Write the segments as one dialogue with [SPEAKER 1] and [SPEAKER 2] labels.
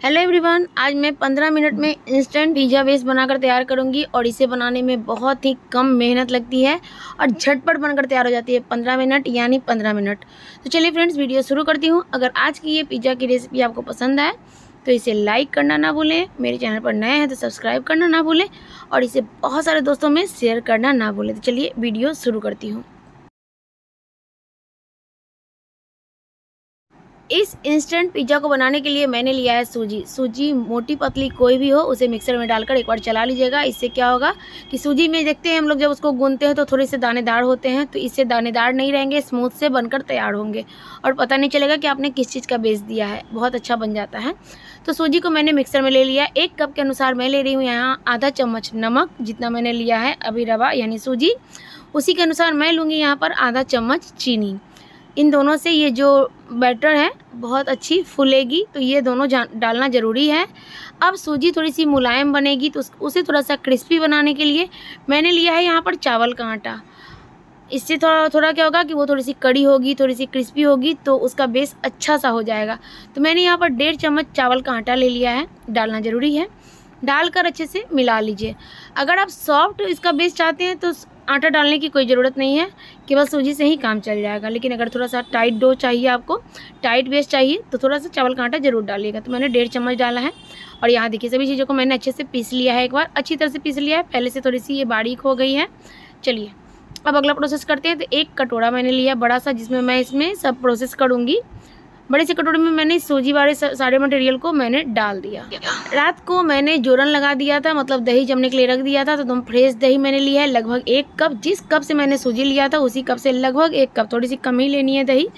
[SPEAKER 1] Hello everyone आज मैं 15 minute में इंस्टेंट पिज़्ज़ा बेस बनाकर तैयार करूँगी और इसे बनाने में बहुत ही कम मेहनत लगती है और झटपट बनकर तैयार हो जाती है 15 मिनट यानी 15 मिनट। तो चलिए फ्रेंड्स वीडियो शुरू करती हूँ। अगर आज की ये पिज़्ज़ा की रेसिपी आपको पसंद आए तो इसे लाइक करना ना भूलें, मेरे चैनल पर नए हैं तो सब्सक्राइब करना ना भूलें और इसे बहुत सारे दोस्तों में शेयर करना ना भूलें। तो चलिए वीडियो शुरू करती हूँ। इस इंस्टेंट पिज़्ज़ा को बनाने के लिए मैंने लिया है सूजी। सूजी मोटी पतली कोई भी हो, उसे मिक्सर में डालकर एक बार चला लीजिएगा। इससे क्या होगा कि सूजी में देखते हैं हम लोग, जब उसको गूंदते हैं तो थोड़े से दानेदार होते हैं तो इससे दानेदार नहीं रहेंगे, स्मूथ से बनकर तैयार होंगे। और पता नहीं चलेगा कि आपने किस चीज़ का बेच दिया है। बहुत अच्छा बन जाता है। तो सूजी को मैंने मिक्सर में ले लिया। एक कप के अनुसार मैं ले रही हूँ यहाँ आधा चम्मच नमक, जितना मैंने लिया है अभी रवा, यानी सूजी। उसी के अनुसार मैं लूँगी यहाँ पर आधा चम्मच चीनी। इन दोनों से ये जो बैटर है, बहुत अच्छी फूलेगी तो ये दोनों डालना ज़रूरी है। अब सूजी थोड़ी सी मुलायम बनेगी तो उसे थोड़ा सा क्रिस्पी बनाने के लिए मैंने लिया है यहाँ पर चावल का आटा। इससे थोड़ा थोड़ा क्या होगा कि वो थोड़ी सी कड़ी होगी थोड़ी सी क्रिस्पी होगी तो उसका बेस अच्छा सा हो जाएगा। तो मैंने यहाँ पर डेढ़ चम्मच चावल का आटा ले लिया है, डालना ज़रूरी है। डालकर अच्छे से मिला लीजिए। अगर आप सॉफ्ट इसका बेस चाहते हैं तो आटा डालने की कोई ज़रूरत नहीं है केवल सूजी से ही काम चल जाएगा। लेकिन अगर थोड़ा सा टाइट डो चाहिए आपको टाइट बेस चाहिए तो थोड़ा सा चावल का आटा ज़रूर डालिएगा। तो मैंने डेढ़ चम्मच डाला है और यहाँ देखिए, सभी चीज़ों को मैंने अच्छे से पीस लिया है एक बार। अच्छी तरह से पीस लिया है, पहले से थोड़ी सी ये बारीक हो गई है। चलिए, अब अगला प्रोसेस करते हैं। तो एक कटोरा मैंने लिया बड़ा सा, जिसमें मैं इसमें सब प्रोसेस करूँगी। बड़े से कटोरे में मैंने सूजी वाले सारे मटेरियल को मैंने डाल दिया। रात को मैंने जोरन लगा दिया था मतलब दही जमने के लिए रख दिया था तो तुम फ्रेश दही मैंने लिया है, लगभग एक कप, जिस कप से मैंने सूजी लिया था, उसी कप से लगभग एक कप, थोड़ी सी कम ही लेनी है दही,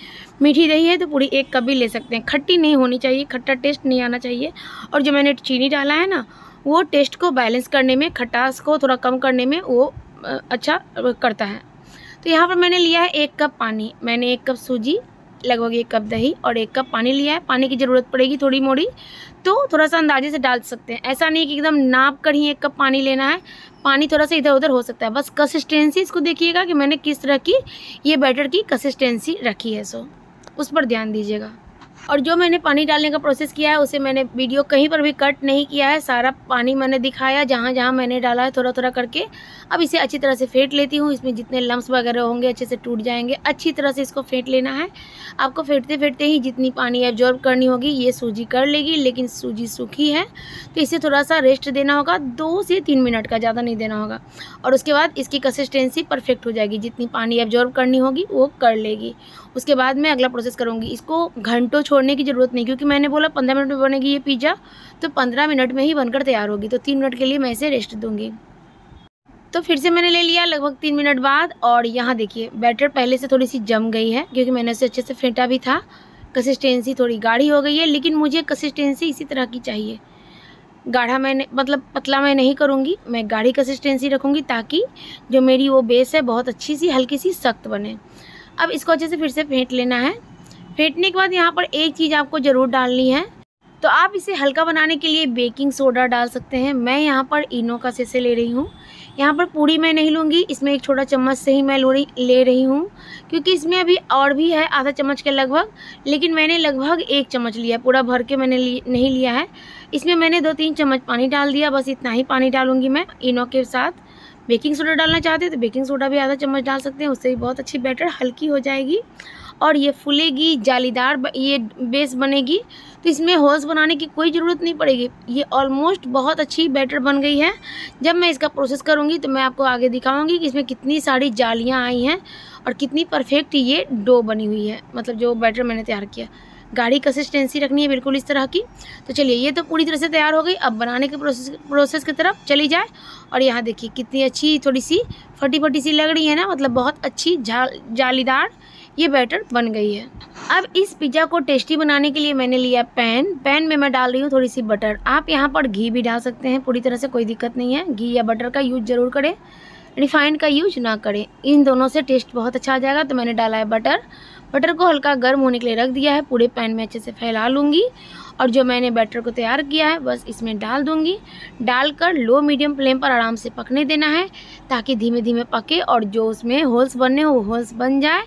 [SPEAKER 1] मीठी दही है तो पूरी एक कप भी ले सकते हैं। खट्टी नहीं होनी चाहिए, खट्टा टेस्ट नहीं आना चाहिए। और जो मैंने चीनी डाला है ना, वो टेस्ट को बैलेंस करने में, खटास को थोड़ा कम करने में वो अच्छा करता है। तो यहाँ पर मैंने लिया है एक कप पानी, मैंने एक कप सूजी लगभग एक कप दही और एक कप पानी लिया है। पानी की ज़रूरत पड़ेगी थोड़ी मोड़ी तो थोड़ा सा अंदाजे से डाल सकते हैं। ऐसा नहीं कि एकदम नाप कर ही एक कप पानी लेना है। पानी थोड़ा सा इधर उधर हो सकता है। बस कंसिस्टेंसी इसको देखिएगा कि मैंने किस तरह की ये बैटर की कंसिस्टेंसी रखी है, सो। उस पर ध्यान दीजिएगा। और जो मैंने पानी डालने का प्रोसेस किया है, उसे मैंने वीडियो कहीं पर भी कट नहीं किया है। सारा पानी मैंने दिखाया, जहाँ जहाँ मैंने डाला है थोड़ा थोड़ा करके। अब इसे अच्छी तरह से फेंट लेती हूँ। इसमें जितने लम्स वगैरह होंगे, अच्छे से टूट जाएँगे। अच्छी तरह से इसको फेंट लेना है। आपको फेंटते फेंटते ही जितनी पानी एब्जॉर्ब करनी होगी, ये सूजी कर लेगी, लेकिन सूजी सूखी है। तो इसे थोड़ा सा रेस्ट देना होगा। दो से तीन मिनट का ज़्यादा नहीं देना होगा। और उसके बाद इसकी कंसिस्टेंसी परफेक्ट हो जाएगी। जितनी पानी एब्जॉर्ब करनी होगी, वो कर लेगी। उसके बाद मैं अगला प्रोसेस करूँगी। इसको घंटों छोड़ने की ज़रूरत नहीं, क्योंकि मैंने बोला पंद्रह मिनट में बनेगी ये पिज़्ज़ा तो पंद्रह मिनट में ही बनकर तैयार होगी तो तीन मिनट के लिए मैं इसे रेस्ट दूँगी। तो फिर से मैंने ले लिया लगभग तीन मिनट बाद, और यहाँ देखिए बैटर पहले से थोड़ी सी जम गई है, क्योंकि मैंने उसे अच्छे से फेंटा भी था। कंसिस्टेंसी थोड़ी गाढ़ी हो गई है, लेकिन मुझे कंसिस्टेंसी इसी तरह की चाहिए। गाढ़ा मैंने मतलब पतला मैं नहीं करूँगी, मैं गाढ़ी कंसिस्टेंसी रखूँगी ताकि जो मेरी वो बेस है, बहुत अच्छी सी, हल्की सी, सख्त बने। अब इसको अच्छे से फिर से फेंट लेना है। फेंटने के बाद यहाँ पर एक चीज़ आपको ज़रूर डालनी है। तो आप इसे हल्का बनाने के लिए बेकिंग सोडा डाल सकते हैं। मैं यहाँ पर इनो का सेसे ले रही हूँ। यहाँ पर पूरी मैं नहीं लूँगी, इसमें एक छोटा चम्मच से ही मैं लोड़ी ले रही हूँ। क्योंकि इसमें अभी और भी है, आधा चम्मच के लगभग, लेकिन मैंने लगभग एक चम्मच लिया पूरा भर के मैंने नहीं लिया है। इसमें मैंने दो तीन चम्मच पानी डाल दिया, बस इतना ही पानी डालूँगी मैं इनो के साथ। बेकिंग सोडा डालना चाहते हैं तो बेकिंग सोडा भी आधा चम्मच डाल सकते हैं, उससे भी बहुत अच्छी, बैटर, हल्की हो जाएगी। और ये फूलेगी, जालीदार ये बेस बनेगी। तो इसमें होल्स बनाने की कोई ज़रूरत नहीं पड़ेगी। ये ऑलमोस्ट बहुत अच्छी बैटर बन गई है। जब मैं इसका प्रोसेस करूँगी तो मैं आपको आगे दिखाऊँगी कि इसमें कितनी सारी जालियाँ आई हैं और कितनी परफेक्ट ये डो बनी हुई है। मतलब जो बैटर मैंने तैयार किया। गाढ़ी कंसिस्टेंसी रखनी है बिल्कुल इस तरह की। तो चलिए, ये तो पूरी तरह से तैयार हो गई। अब बनाने के प्रोसेस प्रोसेस की तरफ़ चली जाए। और यहाँ देखिए, कितनी अच्छी थोड़ी सी फटी फटी सी लग रही है ना? मतलब बहुत अच्छी जा, जालीदार ये बैटर बन गई है। अब इस पिज़्ज़ा को टेस्टी बनाने के लिए मैंने लिया पैन पैन में मैं डाल रही हूँ थोड़ी सी बटर आप यहाँ पर घी भी डाल सकते हैं, पूरी तरह से कोई दिक्कत नहीं है। घी या बटर का यूज़ ज़रूर करें। रिफाइंड का यूज़ ना करें। इन दोनों से टेस्ट बहुत अच्छा आ जाएगा तो मैंने डाला है बटर बटर को हल्का गर्म होने के लिए रख दिया है, पूरे पैन में अच्छे से फैला लूँगी। और जो मैंने बैटर को तैयार किया है, बस इसमें डाल दूँगी। डालकर लो मीडियम फ्लेम पर आराम से पकने देना है, ताकि धीमे धीमे पके और जो उसमें होल्स बनने हो होल्स बन जाए।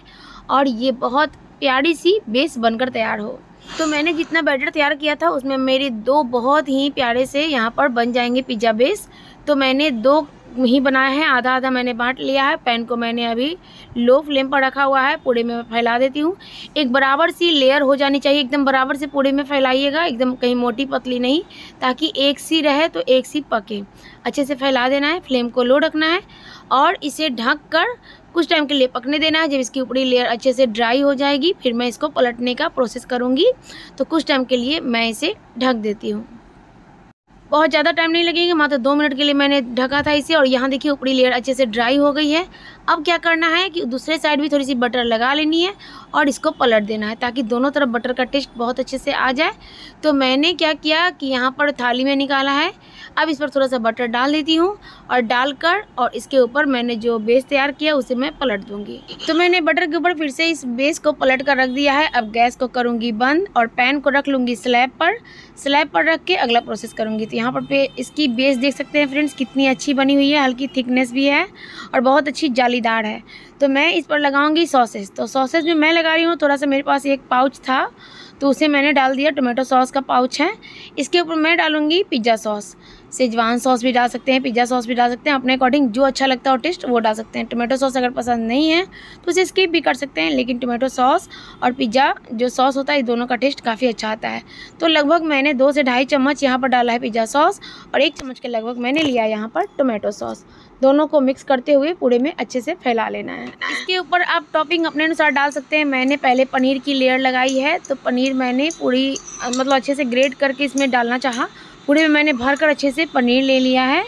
[SPEAKER 1] और ये बहुत प्यारी सी बेस बनकर तैयार हो। तो मैंने जितना बैटर तैयार किया था, उसमें मेरे दो बहुत ही प्यारे से यहाँ पर बन जाएँगे पिज़्ज़ा बेस। तो मैंने दो ही बनाया है, आधा आधा मैंने बांट लिया है, पैन को मैंने अभी लो फ्लेम पर रखा हुआ है पूड़े में फैला देती हूँ। एक बराबर सी लेयर हो जानी चाहिए, एकदम बराबर से पूड़े में फैलाइएगा, एकदम कहीं मोटी पतली नहीं, ताकि एक सी रहे तो एक सी पके। अच्छे से फैला देना है, फ्लेम को लो रखना है, और इसे ढक कर कुछ टाइम के लिए पकने देना है, जब इसकी ऊपरी लेयर अच्छे से ड्राई हो जाएगी, फिर मैं इसको पलटने का प्रोसेस करूँगी तो कुछ टाइम के लिए मैं इसे ढक देती हूँ। बहुत ज़्यादा टाइम नहीं लगेगा, मात्र दो मिनट के लिए मैंने ढका था इसे और यहाँ देखिए ऊपरी लेयर अच्छे से ड्राई हो गई है। अब क्या करना है कि दूसरे साइड भी थोड़ी सी बटर लगा लेनी है और इसको पलट देना है ताकि दोनों तरफ़ बटर का टेस्ट बहुत अच्छे से आ जाए। तो मैंने क्या किया कि यहाँ पर थाली में निकाला है। अब इस पर थोड़ा सा बटर डाल देती हूँ और डालकर और इसके ऊपर मैंने जो बेस तैयार किया उसे मैं पलट दूँगी। तो मैंने बटर के ऊपर फिर से इस बेस को पलट कर रख दिया है। अब गैस को करूँगी बंद और पैन को रख लूँगी स्लैब पर। स्लैब पर रख के अगला प्रोसेस करूँगी। तो यहाँ पर इसकी बेस देख सकते हैं फ्रेंड्स कितनी अच्छी बनी हुई है, हल्की थिकनेस भी है और बहुत अच्छी जालीदार है। तो मैं इस पर लगाऊँगी सॉसेस तो सॉसेस में मैं लगा रही हूँ, थोड़ा सा मेरे पास एक पाउच था तो उसे मैंने डाल दिया। टोमेटो सॉस का पाउच है। इसके ऊपर मैं डालूँगी पिज़्ज़ा सॉस सेजवान सॉस भी डाल सकते हैं पिज़्ज़ा सॉस भी डाल सकते हैं। अपने अकॉर्डिंग जो अच्छा लगता हो टेस्ट वो डाल सकते हैं। टोमेटो सॉस अगर पसंद नहीं है तो उसे स्किप भी कर सकते हैं, लेकिन टोमेटो सॉस और पिज़्ज़ा जो सॉस होता है दोनों का टेस्ट काफ़ी अच्छा आता है। तो लगभग मैंने दो से ढाई चम्मच यहाँ पर डाला है पिज़्ज़ा सॉस और एक चम्मच के लगभग मैंने लिया यहाँ पर टोमेटो सॉस दोनों को मिक्स करते हुए पूरे में अच्छे से फैला लेना है। इसके ऊपर आप टॉपिंग अपने अनुसार डाल सकते हैं। मैंने पहले पनीर की लेयर लगाई है तो पनीर मैंने पूरी मतलब अच्छे से ग्रेट करके इसमें डालना चाहा। पूरे में मैंने भर कर अच्छे से पनीर ले लिया है।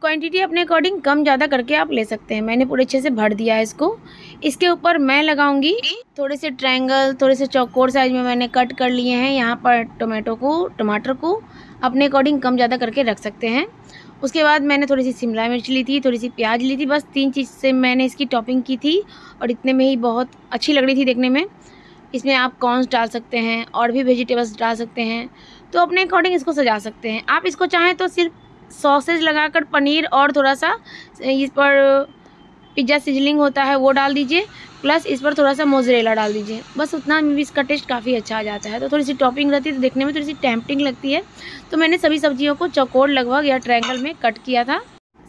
[SPEAKER 1] क्वांटिटी अपने अकॉर्डिंग कम ज़्यादा करके आप ले सकते हैं। मैंने पूरे अच्छे से भर दिया है इसको। इसके ऊपर मैं लगाऊँगी थोड़े से ट्रायंगल थोड़े से चौकोर साइज़ में मैंने कट कर लिए हैं। यहाँ पर टोमेटो को, टमाटर को अपने अकॉर्डिंग कम ज़्यादा करके रख सकते हैं। उसके बाद मैंने थोड़ी सी शिमला मिर्च ली थी थोड़ी सी प्याज ली थी, बस तीन चीज़ से मैंने इसकी टॉपिंग की थी और इतने में ही बहुत अच्छी लग रही थी देखने में। इसमें आप कॉर्नस डाल सकते हैं और भी वेजिटेबल्स डाल सकते हैं। तो अपने अकॉर्डिंग इसको सजा सकते हैं। आप इसको चाहें तो सिर्फ़ सॉसेज लगाकर पनीर और थोड़ा सा इस पर पिज़्ज़ा सिजलिंग होता है वो डाल दीजिए। प्लस इस पर थोड़ा सा मोजरेला डाल दीजिए। बस उतना भी इसका टेस्ट काफ़ी अच्छा आ जाता है। तो थोड़ी सी टॉपिंग रहती है तो देखने में थोड़ी सी टेम्पटिंग लगती है। तो मैंने सभी सब्जियों को चौकोर लगभग या ट्रायंगल में कट किया था।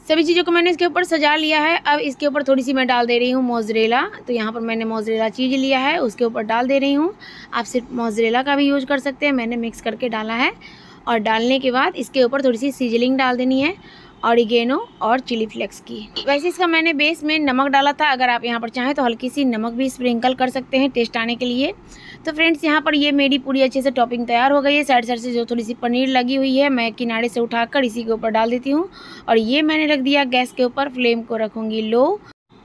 [SPEAKER 1] सभी चीज़ों को मैंने इसके ऊपर सजा लिया है। अब इसके ऊपर थोड़ी सी मैं डाल दे रही हूँ मोजरेला तो यहाँ पर मैंने मोजरेला चीज़ लिया है, उसके ऊपर डाल दे रही हूँ। आप सिर्फ़ मोजरेला का भी यूज़ कर सकते हैं। मैंने मिक्स करके डाला है। और डालने के बाद इसके ऊपर थोड़ी सी सीजलिंग डाल देनी है। ऑरिगेनो और चिली फ्लेक्स की। वैसे इसका मैंने बेस में नमक डाला था, अगर आप यहाँ पर चाहें तो हल्की सी नमक भी स्प्रिंकल कर सकते हैं टेस्ट आने के लिए। तो फ्रेंड्स यहाँ पर ये मेरी पूरी अच्छे से टॉपिंग तैयार हो गई है। साइड साइड से जो थोड़ी सी पनीर लगी हुई है, मैं किनारे से उठाकर इसी के ऊपर डाल देती हूँ। और ये मैंने रख दिया गैस के ऊपर फ्लेम को रखूँगी लो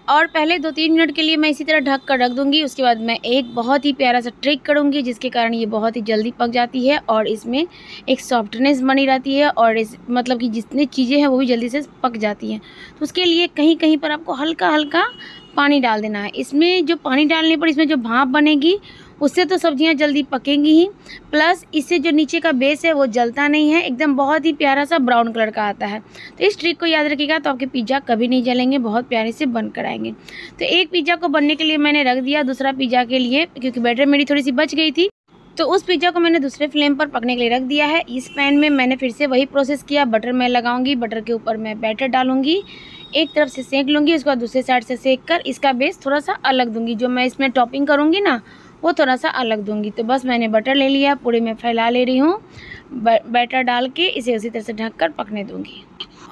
[SPEAKER 1] और पहले दो तीन मिनट के लिए मैं इसी तरह ढक कर रख दूँगी। उसके बाद मैं एक बहुत ही प्यारा सा ट्रिक करूँगी, जिसके कारण ये बहुत ही जल्दी पक जाती है और इसमें एक सॉफ्टनेस बनी रहती है और इस मतलब कि जितनी चीज़ें हैं वो भी जल्दी से पक जाती हैं। तो उसके लिए कहीं कहीं पर आपको हल्का हल्का पानी डाल देना है। इसमें जो पानी डालने पर इसमें जो भाप बनेगी उससे तो सब्ज़ियाँ जल्दी पकेंगी ही। प्लस इससे जो नीचे का बेस है, वो जलता नहीं है। एकदम बहुत ही प्यारा सा ब्राउन कलर का आता है। तो इस ट्रिक को याद रखिएगा तो आपके पिज़्ज़ा कभी नहीं जलेंगे, बहुत प्यारे से बन कर आएँगे। तो एक पिज़्ज़ा को बनने के लिए मैंने रख दिया, दूसरा पिज़्ज़ा के लिए, क्योंकि बैटर मेरी थोड़ी सी बच गई थी। तो उस पिज़्ज़ा को मैंने दूसरे फ्लेम पर पकने के लिए रख दिया है। इस पैन में मैंने फिर से वही प्रोसेस किया। बटर मैं लगाऊँगी बटर के ऊपर मैं बैटर डालूँगी। एक तरफ़ से सेक लूँगी, उसके बाद दूसरे साइड से सेक कर इसका बेस थोड़ा सा अलग दूँगी। जो मैं इसमें टॉपिंग करूँगी ना वो थोड़ा सा अलग दूँगी। तो बस मैंने बटर ले लिया, पूरे में फैला ले रही हूँ। बैटर डाल के इसे उसी तरह से ढक कर पकने दूँगी।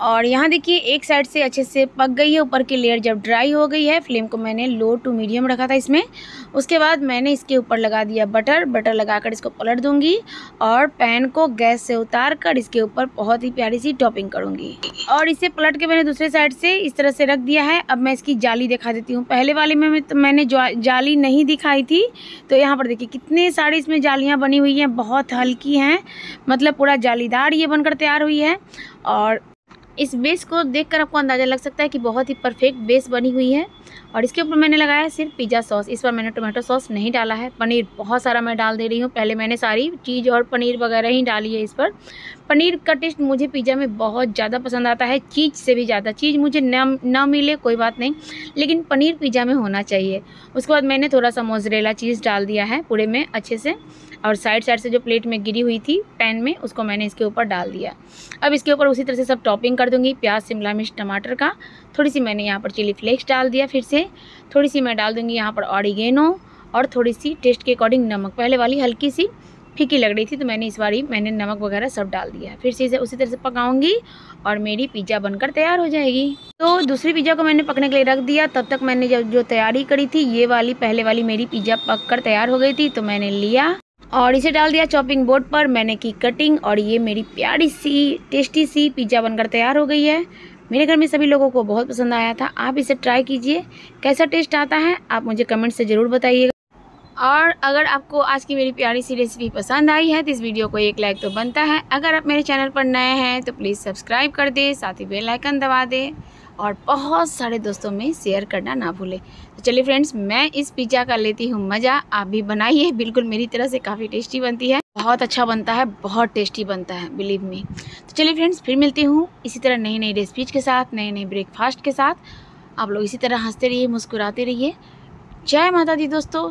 [SPEAKER 1] और यहाँ देखिए एक साइड से अच्छे से पक गई है, ऊपर की लेयर जब ड्राई हो गई है, फ्लेम को मैंने लो टू मीडियम रखा था इसमें। उसके बाद मैंने इसके ऊपर लगा दिया बटर बटर लगाकर इसको पलट दूँगी और पैन को गैस से उतार कर इसके ऊपर बहुत ही प्यारी सी टॉपिंग करूँगी। और इसे पलट के मैंने दूसरे साइड से इस तरह से रख दिया है। अब मैं इसकी जाली दिखा देती हूँ। पहले वाले में तो मैंने जाली नहीं दिखाई थी। तो यहाँ पर देखिए कितने सारी इसमें जालियाँ बनी हुई हैं, बहुत हल्की हैं। मतलब पूरा जालीदार ये बनकर तैयार हुई है। और इस बेस को देखकर आपको अंदाज़ा लग सकता है कि बहुत ही परफेक्ट बेस बनी हुई है। और इसके ऊपर मैंने लगाया सिर्फ़ पिज़्ज़ा सॉस। इस बार मैंने टोमेटो सॉस नहीं डाला है। पनीर बहुत सारा मैं डाल दे रही हूँ। पहले मैंने सारी चीज़ और पनीर वगैरह ही डाली है इस पर। पनीर का टेस्ट मुझे पिज़्ज़ा में बहुत ज़्यादा पसंद आता है चीज़ से भी ज़्यादा। चीज़ मुझे न न मिले, कोई बात नहीं, लेकिन पनीर पिज़्ज़ा में होना चाहिए। उसके बाद मैंने थोड़ा सा मोजरेला चीज़ डाल दिया है पूरे में अच्छे से, और साइड साइड से जो प्लेट में गिरी हुई थी पैन में, उसको मैंने इसके ऊपर डाल दिया। अब इसके ऊपर उसी तरह से सब टॉपिंग कर दूँगी, प्याज, शिमला मिर्च, टमाटर का। थोड़ी सी मैंने यहाँ पर चिली फ्लेक्स डाल दिया फिर से। थोड़ी सी मैं डाल दूँगी यहाँ पर ऑरिगेनो और थोड़ी सी टेस्ट के अकॉर्डिंग नमक पहले वाली, हल्की सी। फीकी लग रही थी तो मैंने इस बार ही मैंने नमक वगैरह सब डाल दिया फिर से इसे उसी तरह से पकाऊँगी और मेरी पिज़्ज़ा बनकर तैयार हो जाएगी। तो दूसरी पिज़्ज़ा को मैंने पकने के लिए रख दिया। तब तक मैंने जब जो तैयारी करी थी, ये वाली, पहले वाली मेरी पिज़्ज़ा पक तैयार हो गई थी तो मैंने लिया और इसे डाल दिया चॉपिंग बोर्ड पर। मैंने की कटिंग और ये मेरी प्यारी सी टेस्टी सी पिज़्ज़ा बनकर तैयार हो गई है। मेरे घर में सभी लोगों को बहुत पसंद आया था। आप इसे ट्राई कीजिए। कैसा टेस्ट आता है, आप मुझे कमेंट से ज़रूर बताइएगा। और अगर आपको आज की मेरी प्यारी सी रेसिपी पसंद आई है तो इस वीडियो को एक लाइक तो बनता है। अगर आप मेरे चैनल पर नए हैं तो प्लीज़ सब्सक्राइब कर दें, साथ ही बेल आइकन दबा दें और बहुत सारे दोस्तों में शेयर करना ना भूलें। तो चलिए फ्रेंड्स मैं इस पिज़्ज़ा का लेती हूँ मज़ा। आप भी बनाइए, बिल्कुल मेरी तरह से काफ़ी टेस्टी बनती है। बहुत अच्छा बनता है, बहुत टेस्टी बनता है बिलीव मी तो चलिए फ्रेंड्स फिर मिलती हूँ इसी तरह नई नई रेसिपीज़ के साथ नए नए ब्रेकफास्ट के साथ। आप लोग इसी तरह हँसते रहिए, मुस्कुराते रहिए। जय माता दी दोस्तों।